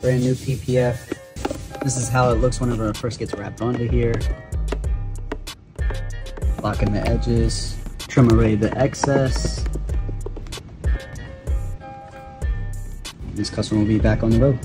Brand new PPF. This is how it looks whenever it first gets wrapped onto here. Locking the edges, trim away the excess. This customer will be back on the road.